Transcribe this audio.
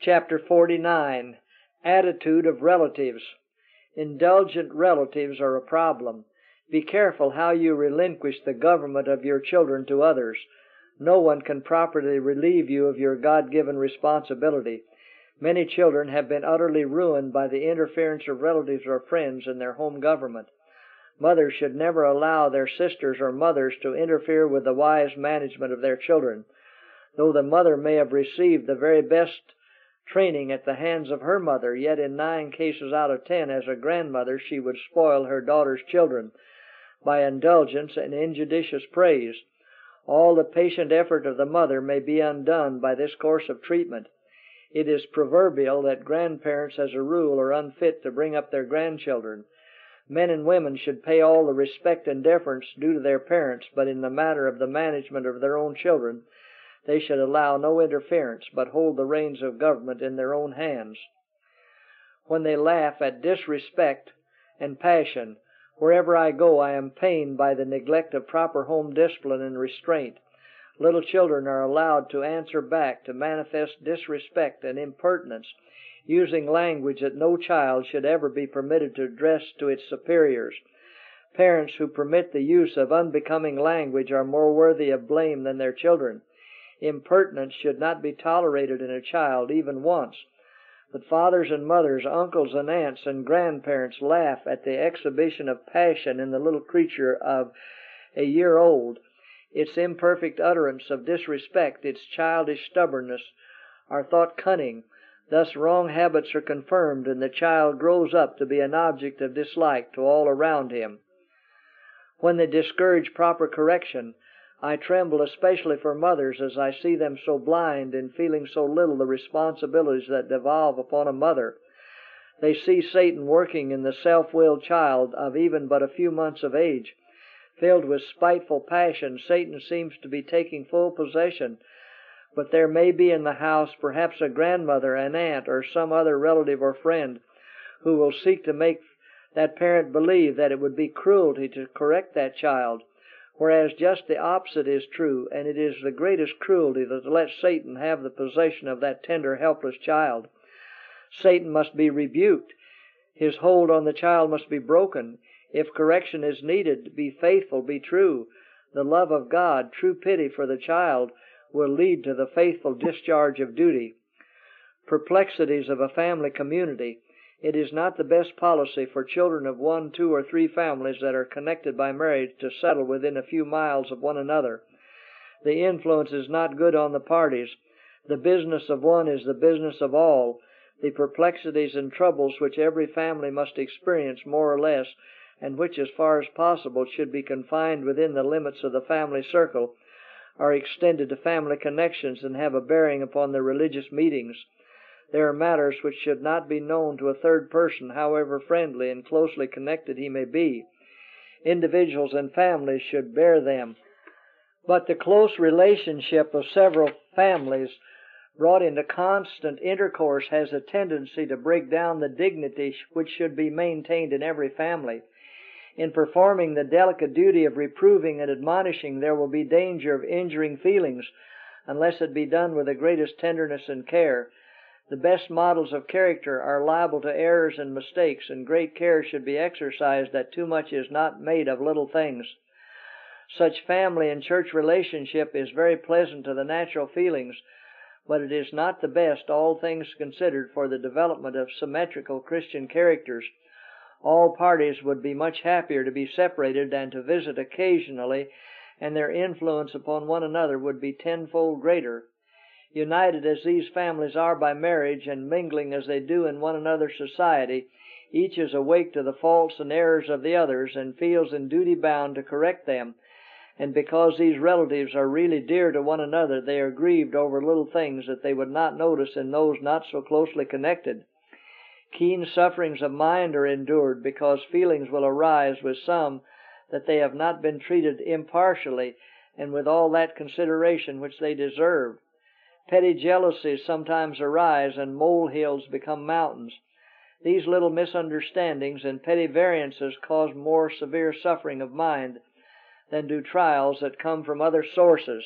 Chapter 49 Attitude of Relatives Indulgent relatives are a problem. Be careful how you relinquish the government of your children to others. No one can properly relieve you of your God given responsibility. Many children have been utterly ruined by the interference of relatives or friends in their home government. Mothers should never allow their sisters or mothers to interfere with the wise management of their children. Though the mother may have received the very best training at the hands of her mother, yet in nine cases out of ten as a grandmother she would spoil her daughter's children by indulgence and injudicious praise. All the patient effort of the mother may be undone by this course of treatment. It is proverbial that grandparents as a rule are unfit to bring up their grandchildren. Men and women should pay all the respect and deference due to their parents, but in the matter of the management of their own children they should allow no interference, but hold the reins of government in their own hands. When they laugh at disrespect and passion, wherever I go I am pained by the neglect of proper home discipline and restraint. Little children are allowed to answer back to manifest disrespect and impertinence, using language that no child should ever be permitted to address to its superiors. Parents who permit the use of unbecoming language are more worthy of blame than their children. Impertinence should not be tolerated in a child, even once. But fathers and mothers, uncles and aunts, and grandparents laugh at the exhibition of passion in the little creature of a year old. Its imperfect utterance of disrespect, its childish stubbornness, are thought cunning. Thus wrong habits are confirmed, and the child grows up to be an object of dislike to all around him. When they discourage proper correction, I tremble especially for mothers as I see them so blind in feeling so little the responsibilities that devolve upon a mother. They see Satan working in the self willed child of even but a few months of age. Filled with spiteful passion, Satan seems to be taking full possession. But there may be in the house perhaps a grandmother, an aunt, or some other relative or friend who will seek to make that parent believe that it would be cruelty to correct that child, whereas just the opposite is true, and it is the greatest cruelty to let Satan have the possession of that tender, helpless child. Satan must be rebuked. His hold on the child must be broken. If correction is needed, be faithful, be true. The love of God, true pity for the child, will lead to the faithful discharge of duty. Perplexities of a family community. It is not the best policy for children of one, two, or three families that are connected by marriage to settle within a few miles of one another. The influence is not good on the parties. The business of one is the business of all. The perplexities and troubles which every family must experience more or less and which as far as possible should be confined within the limits of the family circle, are extended to family connections and have a bearing upon the religious meetings. There are matters which should not be known to a third person, however friendly and closely connected he may be. Individuals and families should bear them. But the close relationship of several families brought into constant intercourse has a tendency to break down the dignity which should be maintained in every family. In performing the delicate duty of reproving and admonishing, there will be danger of injuring feelings, unless it be done with the greatest tenderness and care. The best models of character are liable to errors and mistakes, and great care should be exercised that too much is not made of little things. Such family and church relationship is very pleasant to the natural feelings, but it is not the best, all things considered, for the development of symmetrical Christian characters all parties would be much happier to be separated than to visit occasionally, and their influence upon one another would be tenfold greater. United as these families are by marriage, and mingling as they do in one another's society, each is awake to the faults and errors of the others, and feels in duty bound to correct them. And because these relatives are really dear to one another, they are grieved over little things that they would not notice in those not so closely connected. Keen sufferings of mind are endured because feelings will arise with some that they have not been treated impartially and with all that consideration which they deserve. Petty jealousies sometimes arise and molehills become mountains. These little misunderstandings and petty variances cause more severe suffering of mind than do trials that come from other sources.